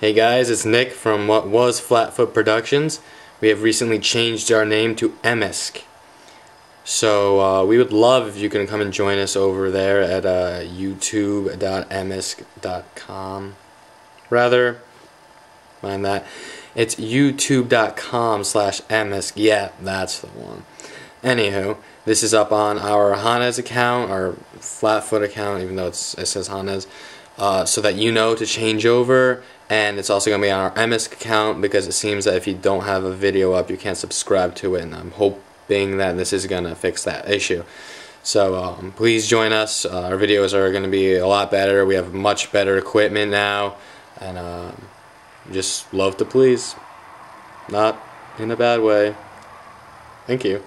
Hey guys, it's Nick from what was Flatfoot Productions. We have recently changed our name to Emysk. So uh, we would love if you can come and join us over there at uh, youtube.emysk.com. Rather, mind that. It's youtube.com slash emysk. Yeah, that's the one. Anywho, this is up on our Hanez account, our Flatfoot account, even though it says Hanez, uh, so that you know to change over. And it's also going to be on our Emysk account because it seems that if you don't have a video up, you can't subscribe to it. And I'm hoping that this is going to fix that issue. So um, please join us. Uh, our videos are going to be a lot better. We have much better equipment now. And um, just love to please. Not in a bad way. Thank you.